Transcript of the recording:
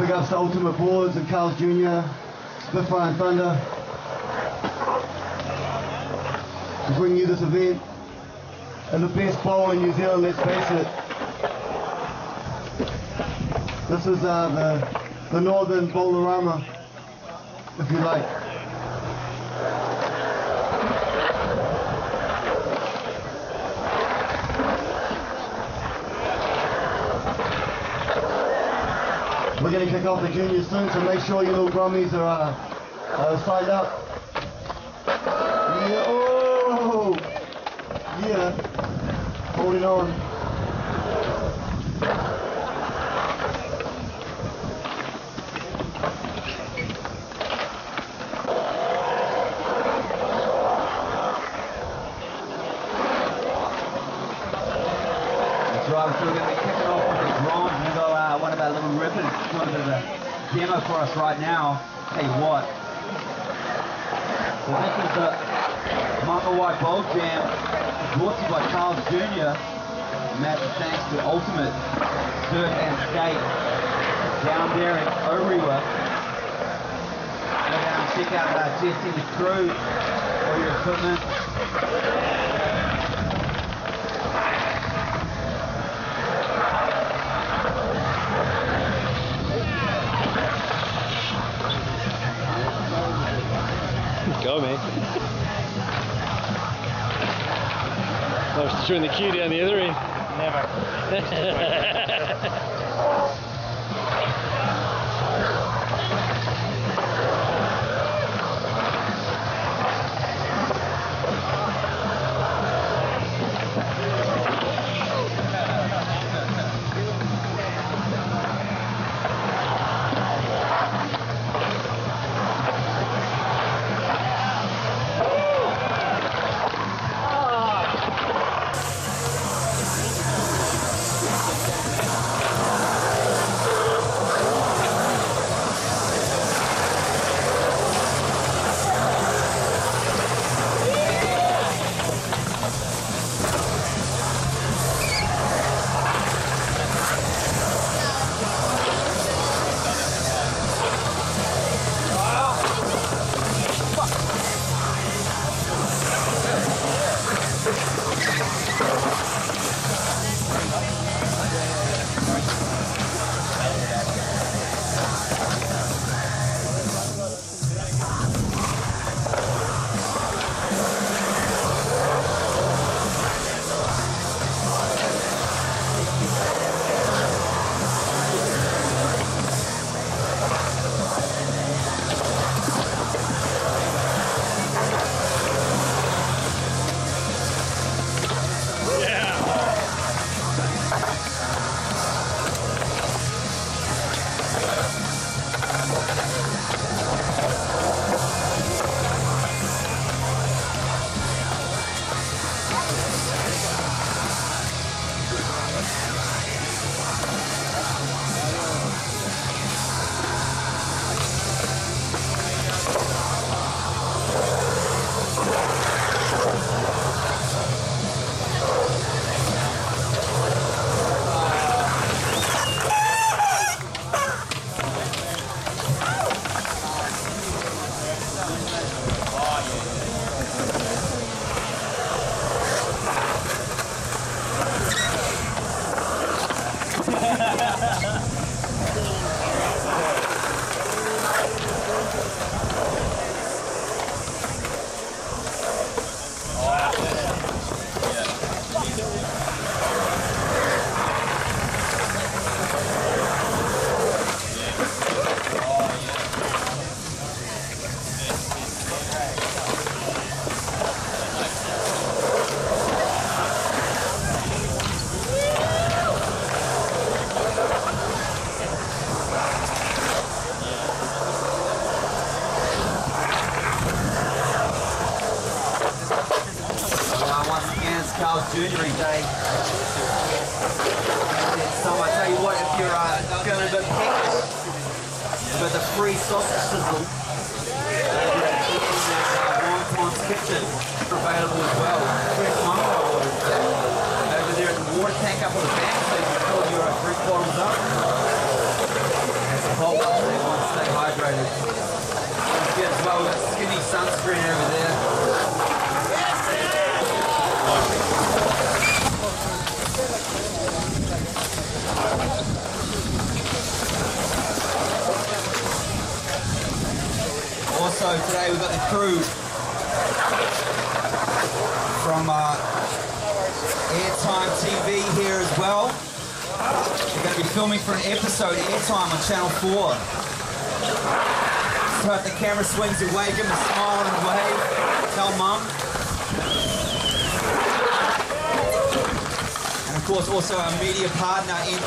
Big ups to Ultimate Boards and Carl's Jr., Spitfire and Thunder. To bring you this event. And the best bowl in New Zealand, let's face it. This is uh, the, the Northern Bowlerama, if you like. We're going to kick off the juniors soon, so make sure your little grummies are uh, uh, signed up. Yeah, oh! Yeah. Holding on. That's right, so we're going to be kicking off with the drums. We've got uh, one of our little rippers doing a demo for us right now. Hey, what. So this is the Mangawhai Bowl Jam brought to you by Carl's Jr. Massive thanks to Ultimate Surf and Skate down there in Orewa. Go down and check out uh, Jesse the crew, all your equipment. Go, mate. I was throwing the cue down the other end. Uh, junior day. So I tell you what, if you're uh, feeling a bit peckish with a free sausage sizzle, uh, Kitchen available as well. Fresh mumbo Over there at the water tank up on the back, so you can fill your uh, three quarters up. And some hot water so you want to stay hydrated. Yeah, as well, we've got skinny sunscreen crew from uh, Airtime TV here as well. We're going to be filming for an episode Airtime on Channel 4. So if the camera swings, away. give them a smile and a wave. Tell mum. And of course, also our media partner in.